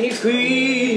any creed.